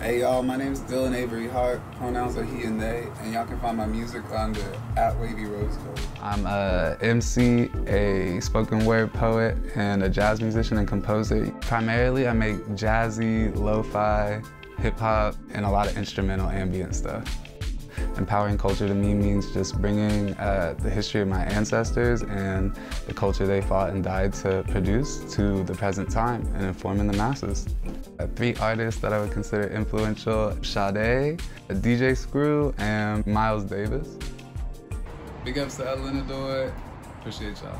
Hey y'all, my name is Dillon Avery Harp. Pronouns are he and they, and y'all can find my music under at Wavy Rose Gold. I'm a MC, a spoken word poet, and a jazz musician and composer. Primarily, I make jazzy, lo-fi, hip hop, and a lot of instrumental ambient stuff. Empowering culture to me means just bringing uh, the history of my ancestors and the culture they fought and died to produce to the present time and informing the masses. Uh, three artists that I would consider influential, Sade, DJ Screw, and Miles Davis. Big ups to Adore. Appreciate y'all.